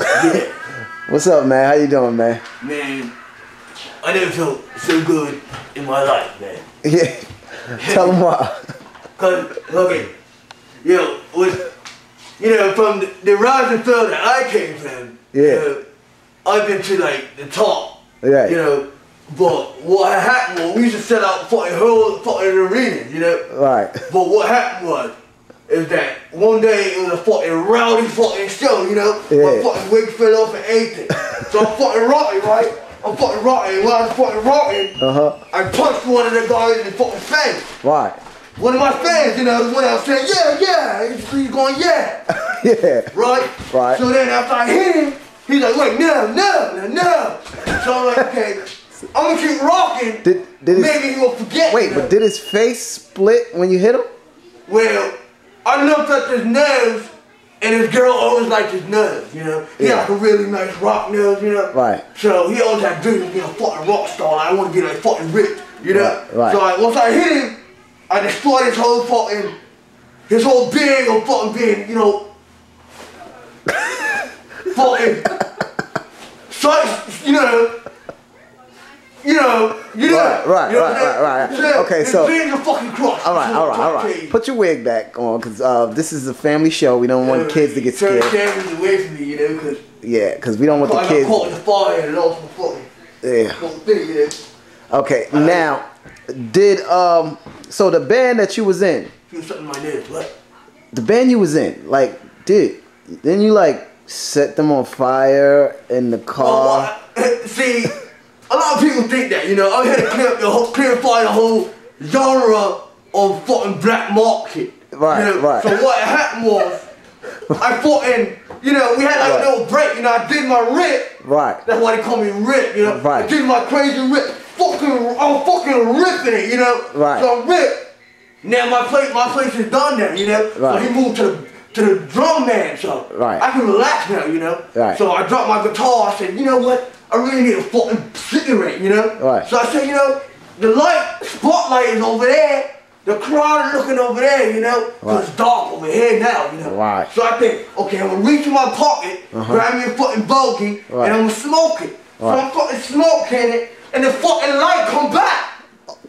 Yeah. What's up, man? How you doing, man? Man, I never felt so good in my life, man. Yeah. Tell them why. Cause, okay, you know, with, you know, from the, the rise and fall that I came from, Yeah. you know, I've been to like the top, Yeah. you know, but what happened was we used to sell out fucking whole fucking arenas, you know, Right. but what happened was, is that one day it was a fucking rowdy fucking show, you know? Yeah. My fucking wig fell off and everything. so I'm fucking rocking, right? I'm fucking rocking. While I was fucking rocking, Uh-huh. I punched one of the guys in the fucking face. Right. One of my fans, you know, the one that was saying, yeah, yeah. He's going, yeah. Yeah. Right? Right. So then after I hit him, he's like, wait, no, no, no, no. So I'm like, okay, I'm gonna keep rocking. Did- did Maybe he will forget. Wait, you know? but did his face split when you hit him? Well, I looked at his nose, and his girl always liked his nose, you know? He Yeah. had like a really nice rock nose, you know? Right. So he always had dreams of being a fucking rock star, and I want to be like fucking rich, you know? Right, right. So like, once I hit him, I destroyed his whole fucking, his whole being of fucking being, you know, fucking, so, you know, you know, you know, Right, right, you know right, saying? right, right. Okay, so- being's a fucking cross. All right, all right, all right. Put your wig back on, cause uh, this is a family show. We don't want kids to get Turn the scared. cameras away from me, you know, because Yeah, cause we don't want the I got kids. caught in the fire and lost my fucking Yeah. whole thing, you know. Okay. Now, did um, so the band that you was in, Feel something my nose, what? the band you was in, like, did then you like set them on fire in the Well, car? see, a lot of people think that, you know, oh, I'm here to clear up the whole, clarify the whole genre of fucking black market. Right, you know? right. So what happened was, I fought in, you know, we had like Right. a little break, you know, I did my rip. Right. That's why they call me Rip, you know. Right. I did my crazy rip. Fucking, I'm fucking ripping it, you know. Right. So rip. Now my place, my place is done now, you know. Right. So he moved to the to the drum man, so Right. I can relax now, you know. Right. So I dropped my guitar. I said, you know what? I really need a fucking cigarette, you know. Right. So I said, you know, the light spotlight is over there. The crowd is looking over there, you know. 'cause Right. it's dark over here now, you know. Right. So I think, okay, I'm gonna reach in my pocket, uh-huh. grab me a fucking bogey, Right. and I'm gonna smoke it. So Right. I'm fucking smoking it, and the fucking light come back.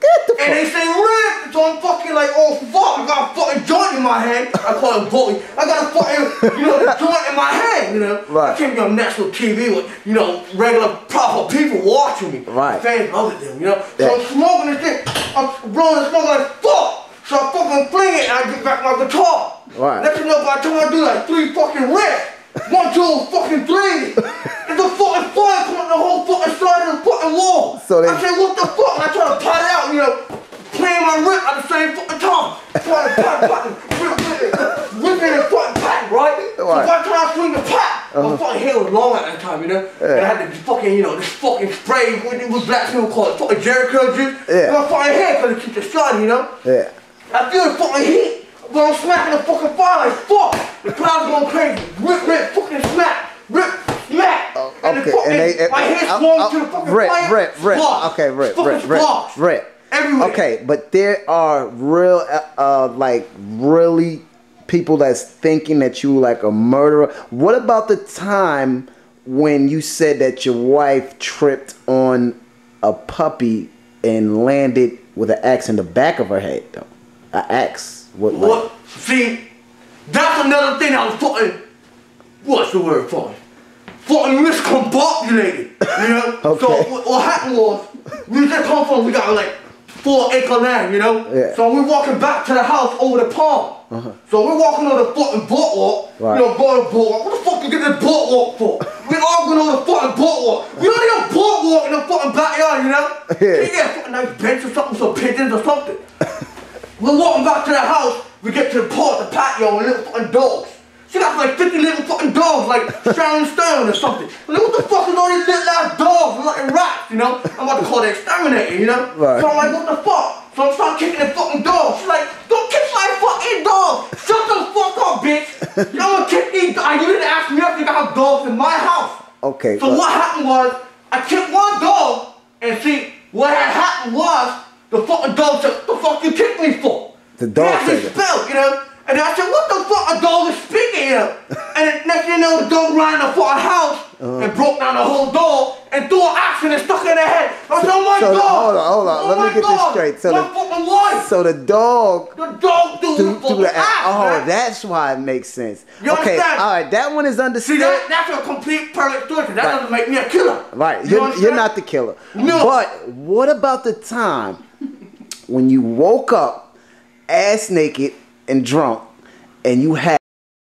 Get the And they say rip, so I'm fucking like, oh fuck, I got a fucking joint in my hand. I call it bully. I got a fucking, you know, joint in my hand, you know. Right. I can't be on national TV with, you know, regular proper people watching me. Right. Fans love them, you know. Yeah. So I'm smoking this thing, I'm blowing the smoke like fuck. So I fucking fling it and I get back my guitar. Right. Next thing you know, by the time I do like three fucking rips, one, two, fucking three, and the fucking fire coming the whole fucking side of the fucking wall. So they- I said, what the fuck? And I try to pat it out, you know, playing my rip at the same fucking time. Trying to pat, pat, rip, rip, ripping and fucking pat, right? So Right. by the time I swing the pat, my fucking hair was long at that time, you know? Yeah. And I had this fucking, you know, this fucking spray, it was black people call it, fucking Jheri curl juice. Yeah. In my fucking hair, because it keeps it shiny, you know? Yeah. I feel the fucking heat, but I'm smacking the fucking fire like fuck. The crowd's going crazy. Rip, rip, fucking smack. Rip, smack. Oh, and the okay, fucking, and they- my uh, head uh, swung uh, to the fucking rip, fire. rip, rip. Sparks. Okay, rip, rip, rip, rip. Everywhere. Okay, but there are real, uh, uh, like really people that's thinking that you like a murderer. What about the time when you said that your wife tripped on a puppy and landed with an axe in the back of her head, though? An axe. What? Like, What? See, that's another thing I was fucking. What's the word for it? Fucking miscombobulated. You know? Okay. So what, what happened was, we just come from, we got like four acre land, you know? Yeah. So we're walking back to the house over the pond. Uh-huh. So we're walking on the fucking boardwalk. Right. You know, going to boardwalk. What the fuck you get this boardwalk for? We all going on the fucking boardwalk. We don't need a boardwalk in the fucking backyard, you know? Yeah. You get a fucking nice bench or something, some pigeons or something. We're walking back to the house. We get to the porch, the patio, and little fucking dogs. She got like 50 little fucking dogs, like Sharon Stone or something. I'm like, what the fuck is all these little ass dogs? They're like rats, you know? I'm about to call the exterminator, you know? Right. So I'm like, what the fuck? So I'm start kicking the fucking dog. She's like, don't kick my fucking dog. Shut the fuck up, bitch. You don't kick these dogs. You didn't ask me if you got dogs in my house. Okay. So what happened was, I kicked one dog, and see, what had happened was, the fucking dog said, the fuck you kicked me for? The dog said it. spelled, you know? And I said, what the fuck? A dog is speaking here. and next thing you know, the dog ran in the fucking house Uh-huh. and broke down the whole door and threw an axe and it stuck in their head. I said, oh my so- god. hold on, hold on. Oh Let me get this straight. So my the- So the dog the dog threw, the through the axe. oh, that's why it makes sense. You okay, understand? all right, that one is understood. See, that, that's a complete perfect story. That Right. doesn't make me a killer. Right, You you're, you're not the killer. No. But what about the time when you woke up ass naked and drunk and you had